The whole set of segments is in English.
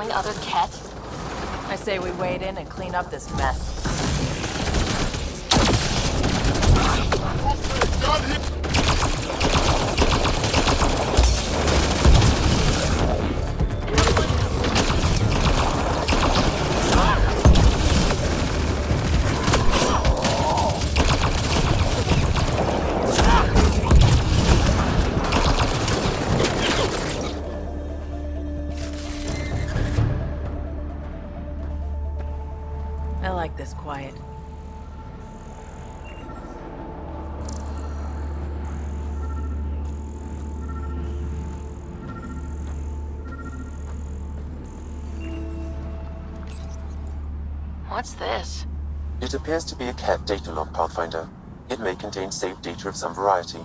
killing other Kett? I say we wade in and clean up this mess. I like this quiet. What's this? It appears to be a Kett data log, Pathfinder. It may contain saved data of some variety.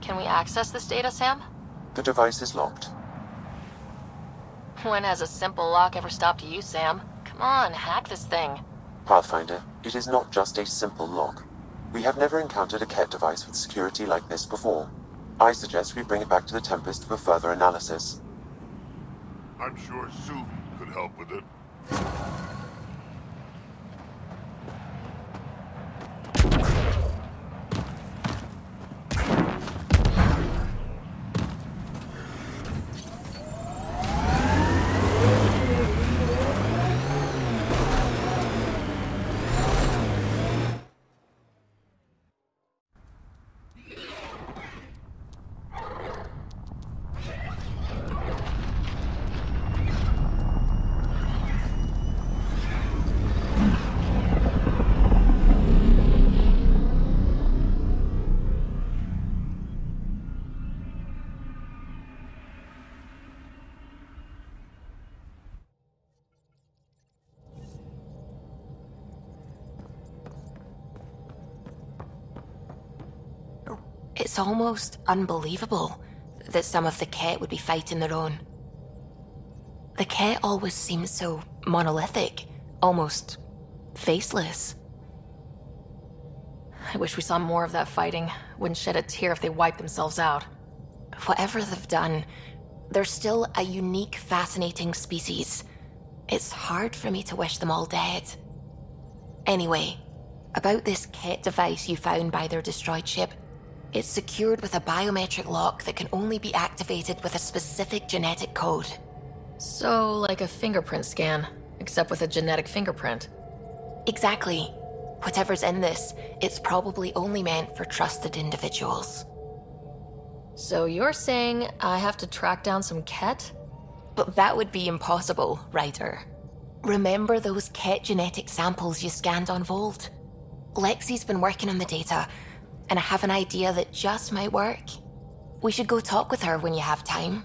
Can we access this data, Sam? The device is locked. When has a simple lock ever stopped you, Sam? Come on, hack this thing. Pathfinder, it is not just a simple lock. We have never encountered a Kett device with security like this before. I suggest we bring it back to the Tempest for further analysis. I'm sure Suvi could help with it. It's almost unbelievable that some of the Kett would be fighting their own. The Kett always seems so monolithic, almost faceless. I wish we saw more of that fighting. Wouldn't shed a tear if they wiped themselves out. Whatever they've done, they're still a unique, fascinating species. It's hard for me to wish them all dead. Anyway, about this Kett device you found by their destroyed ship. It's secured with a biometric lock that can only be activated with a specific genetic code. So, like a fingerprint scan, except with a genetic fingerprint. Exactly. Whatever's in this, it's probably only meant for trusted individuals. So you're saying I have to track down some Kett? But that would be impossible, Ryder. Remember those Kett genetic samples you scanned on Voeld? Lexi's been working on the data, and I have an idea that just might work. We should go talk with her when you have time.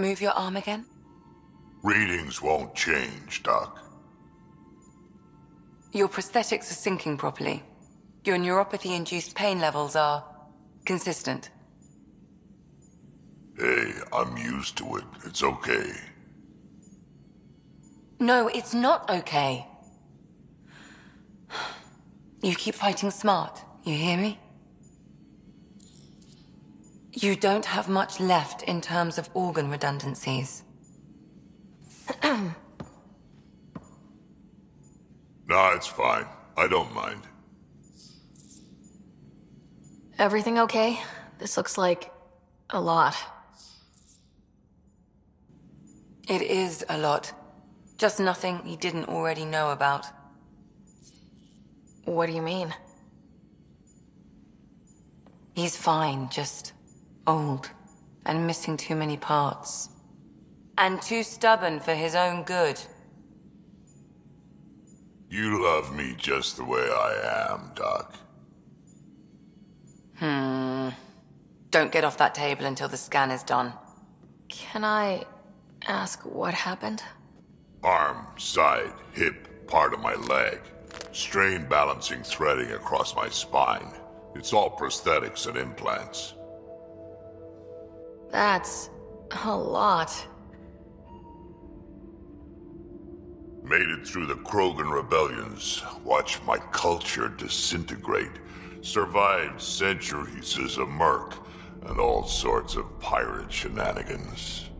Move your arm again? Readings won't change, Doc. Your prosthetics are syncing properly. Your neuropathy induced pain levels are consistent. Hey, I'm used to it. It's okay. No, it's not okay. You keep fighting smart, you hear me? You don't have much left in terms of organ redundancies. Nah, it's fine. I don't mind. Everything okay? This looks like a lot. It is a lot. Just nothing you didn't already know about. What do you mean? He's fine, just old and missing too many parts. And too stubborn for his own good. You love me just the way I am, Doc. Hmm. Don't get off that table until the scan is done. Can I ask what happened? Arm, side, hip, part of my leg. Strain balancing threading across my spine. It's all prosthetics and implants. That's a lot. Made it through the Krogan rebellions. Watched my culture disintegrate. Survived centuries as a merc and all sorts of pirate shenanigans.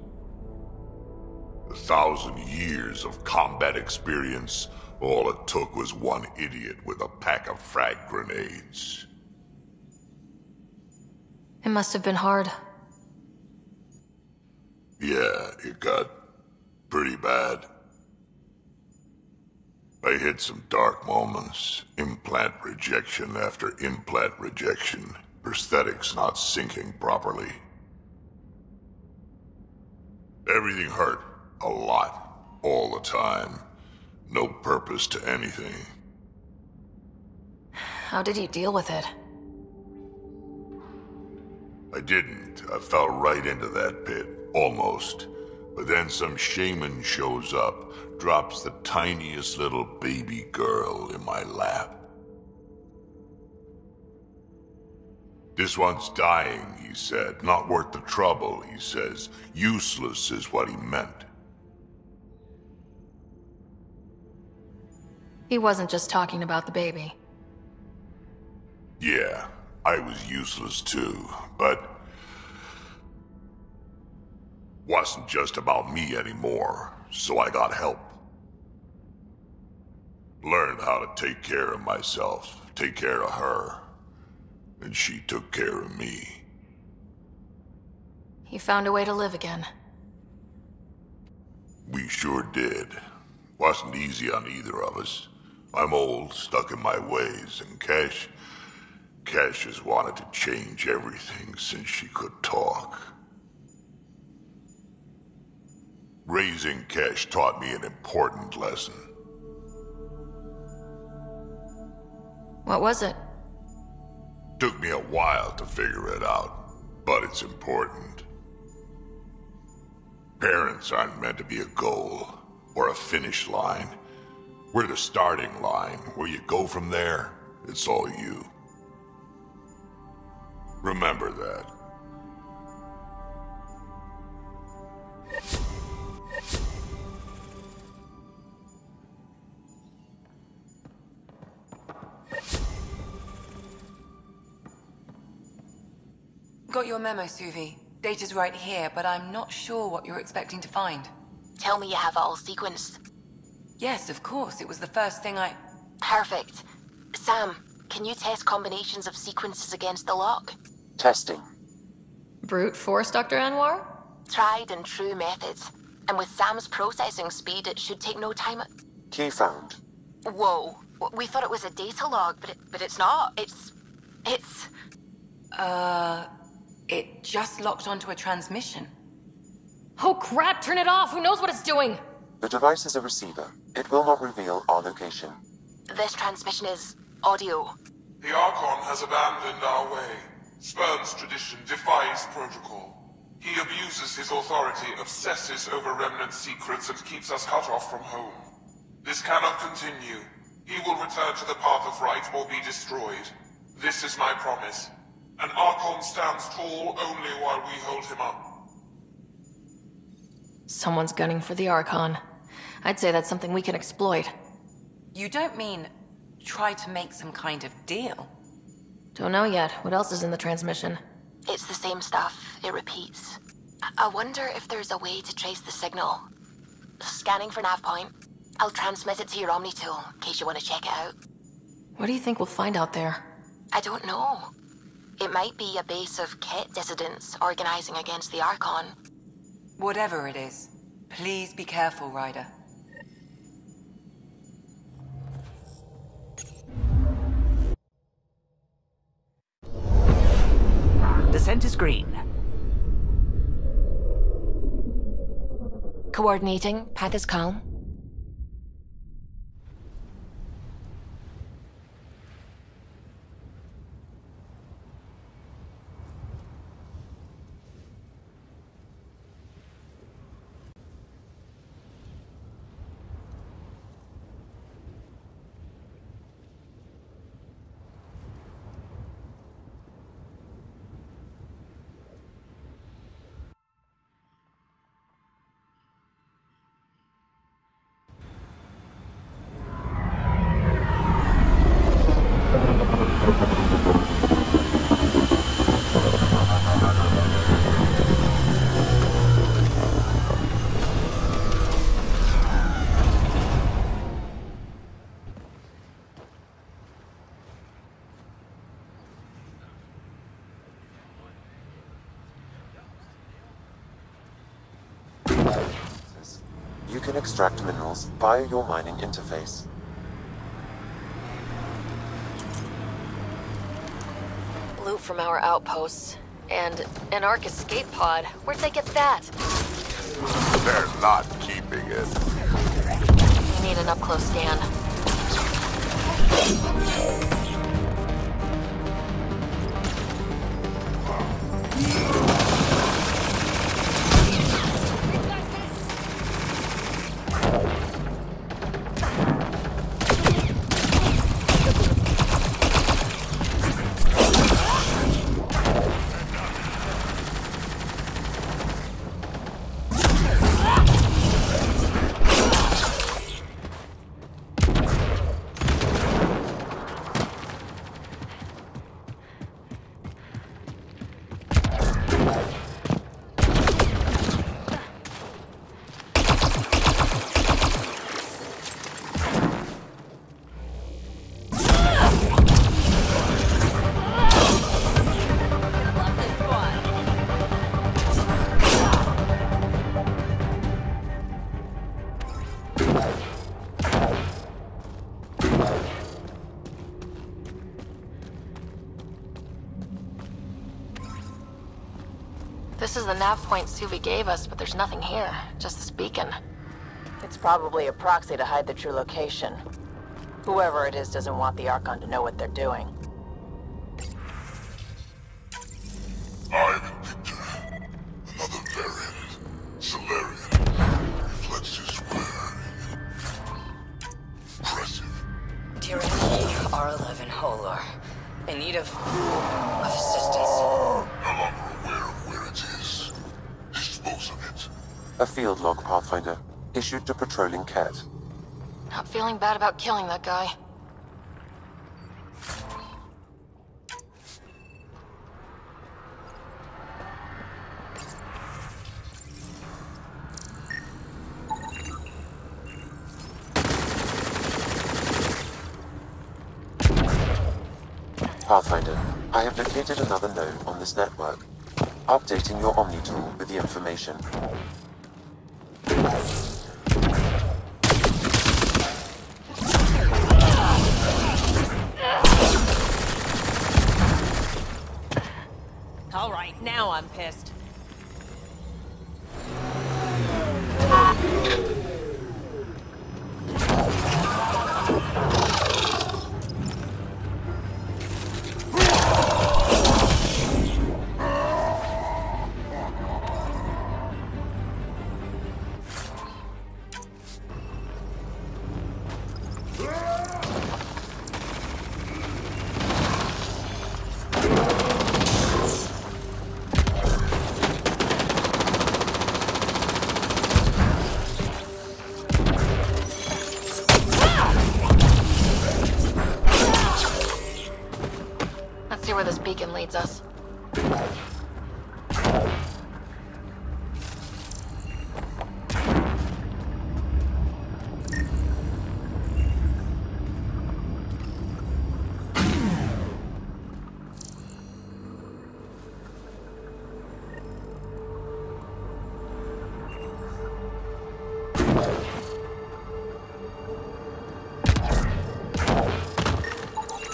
A thousand years of combat experience, all it took was one idiot with a pack of frag grenades. It must have been hard. Yeah, it got pretty bad. I hit some dark moments. Implant rejection after implant rejection. Prosthetics not sinking properly. Everything hurt. A lot. All the time. No purpose to anything. How did you deal with it? I didn't. I fell right into that pit. Almost. But then some shaman shows up, drops the tiniest little baby girl in my lap. This one's dying, he said. Not worth the trouble, he says. Useless is what he meant. He wasn't just talking about the baby. Yeah, I was useless too, but... Wasn't just about me anymore, so I got help. Learned how to take care of myself, take care of her. And she took care of me. You found a way to live again. We sure did. Wasn't easy on either of us. I'm old, stuck in my ways, and Kesh... Kesh has wanted to change everything since she could talk. Raising Kesh taught me an important lesson. What was it? Took me a while to figure it out, but it's important. Parents aren't meant to be a goal or a finish line. We're the starting line. Where you go from there, it's all you. Remember that. Got your memo, Suvi. Data's right here, but I'm not sure what you're expecting to find. Tell me you have it all sequenced. Yes, of course. It was the first thing I... Perfect. Sam, can you test combinations of sequences against the lock? Testing. Brute force, Dr. Anwar? Tried and true methods. And with Sam's processing speed, it should take no time. Key found. Whoa. We thought it was a data log, but, it, but it's not. It's... It's... Uh... It just locked onto a transmission. Oh crap, turn it off! Who knows what it's doing? The device is a receiver. It will not reveal our location. This transmission is audio. The Archon has abandoned our way, spurns tradition, defies protocol. He abuses his authority, obsesses over Remnant secrets, and keeps us cut off from home. This cannot continue. He will return to the path of right or be destroyed. This is my promise. An Archon stands tall only while we hold him up. Someone's gunning for the Archon. I'd say that's something we can exploit. You don't mean try to make some kind of deal? Don't know yet. What else is in the transmission? It's the same stuff. It repeats. I wonder if there's a way to trace the signal. Scanning for nav point. I'll transmit it to your Omni tool, in case you want to check it out. What do you think we'll find out there? I don't know. It might be a base of Kett dissidents organizing against the Archon. Whatever it is, please be careful, Ryder. Descent is green. Coordinating. Path is calm. Can extract minerals via your mining interface. Loot from our outposts. And an Ark escape pod. Where'd they get that? They're not keeping it. We need an up-close scan. This is the nav point Suvi gave us, but there's nothing here. Just this beacon. It's probably a proxy to hide the true location. Whoever it is doesn't want the Archon to know what they're doing. To patrolling cat. Not feeling bad about killing that guy. Pathfinder, I have located another node on this network. Updating your Omni tool with the information.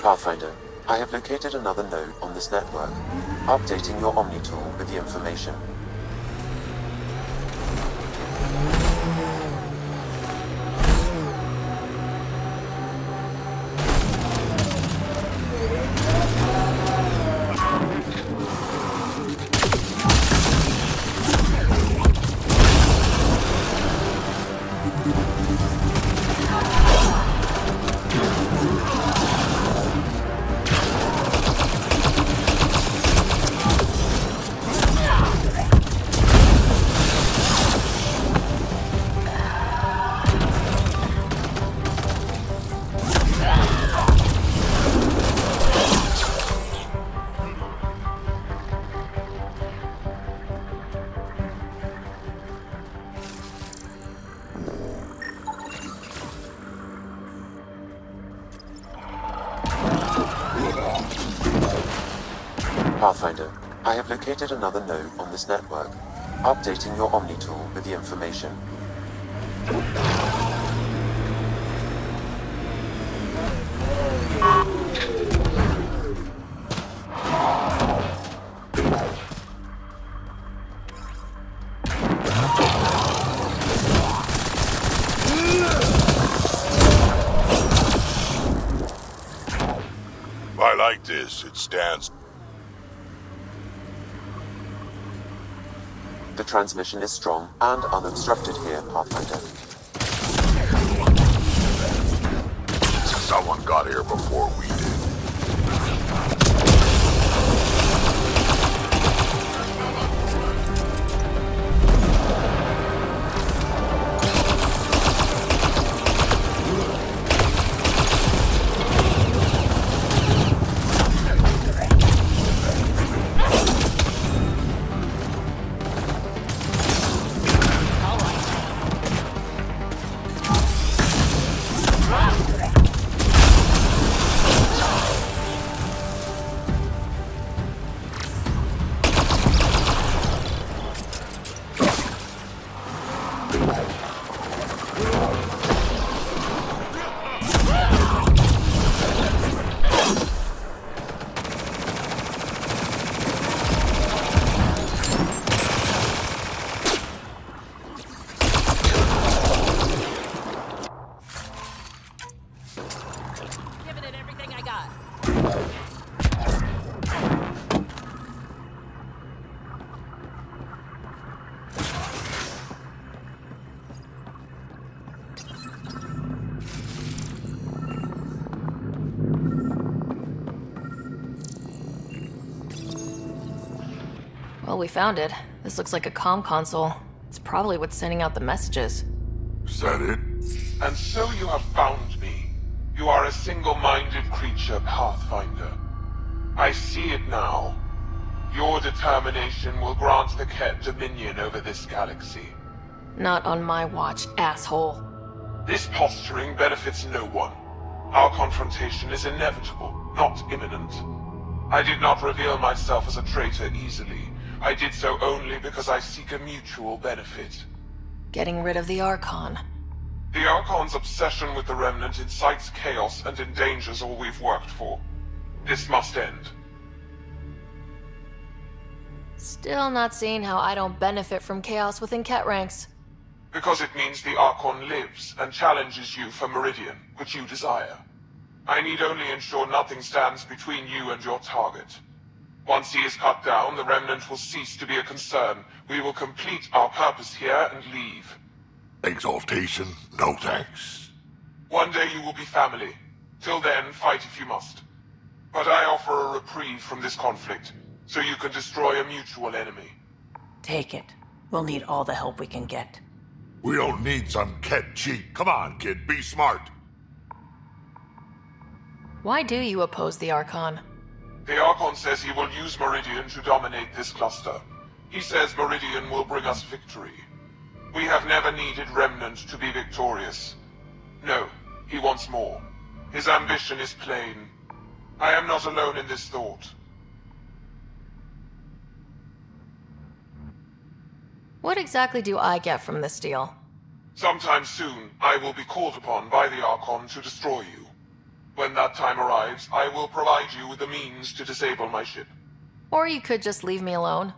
Pathfinder, I have located another node on this network. Updating your Omni tool with the information. Pathfinder, I have located another node on this network. Updating your Omni tool with the information. I like this. It stands. Transmission is strong and unobstructed here, Pathfinder. Found it. This looks like a comm console. It's probably what's sending out the messages. Is that it? And so you have found me. You are a single-minded creature, Pathfinder. I see it now. Your determination will grant the Kett dominion over this galaxy. Not on my watch, asshole. This posturing benefits no one. Our confrontation is inevitable, not imminent. I did not reveal myself as a traitor easily. I did so only because I seek a mutual benefit. Getting rid of the Archon. The Archon's obsession with the Remnant incites chaos and endangers all we've worked for. This must end. Still not seeing how I don't benefit from chaos within Kett ranks. Because it means the Archon lives and challenges you for Meridian, which you desire. I need only ensure nothing stands between you and your target. Once he is cut down, the Remnant will cease to be a concern. We will complete our purpose here and leave. Exaltation? No thanks. One day you will be family. Till then, fight if you must. But I offer a reprieve from this conflict, so you can destroy a mutual enemy. Take it. We'll need all the help we can get. We don't need some Kett cheat. Come on, kid, be smart. Why do you oppose the Archon? The Archon says he will use Meridian to dominate this cluster. He says Meridian will bring us victory. We have never needed Remnant to be victorious. No, he wants more. His ambition is plain. I am not alone in this thought. What exactly do I get from this deal? Sometime soon, I will be called upon by the Archon to destroy you. When that time arrives, I will provide you with the means to disable my ship. Or you could just leave me alone.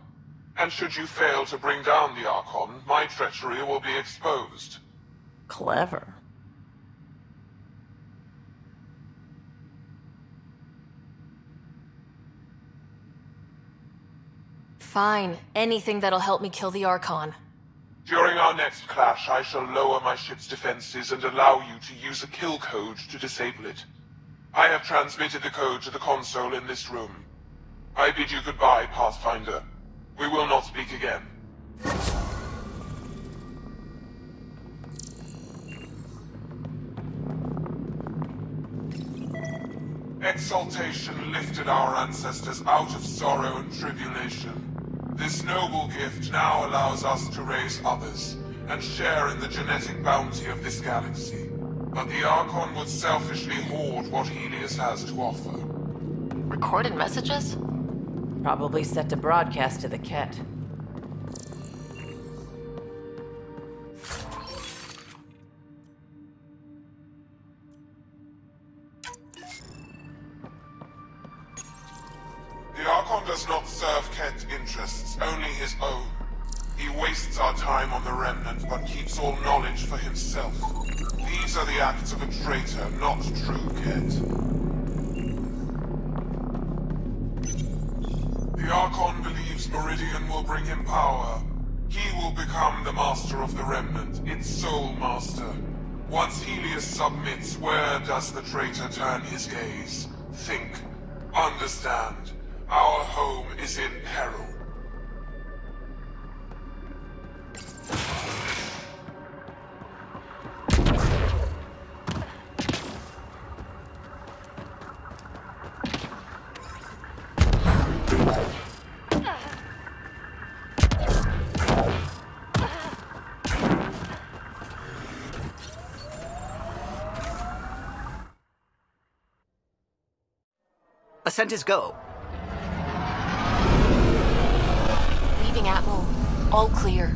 And should you fail to bring down the Archon, my treachery will be exposed. Clever. Fine. Anything that'll help me kill the Archon. During our next clash, I shall lower my ship's defenses and allow you to use a kill code to disable it. I have transmitted the code to the console in this room. I bid you goodbye, Pathfinder. We will not speak again. Exaltation lifted our ancestors out of sorrow and tribulation. This noble gift now allows us to raise others and share in the genetic bounty of this galaxy. But the Archon would selfishly hoard what Heleus has to offer. Recorded messages? Probably set to broadcast to the Kett. land. Our home is in peril. sentries go. Leaving Atmo. All clear.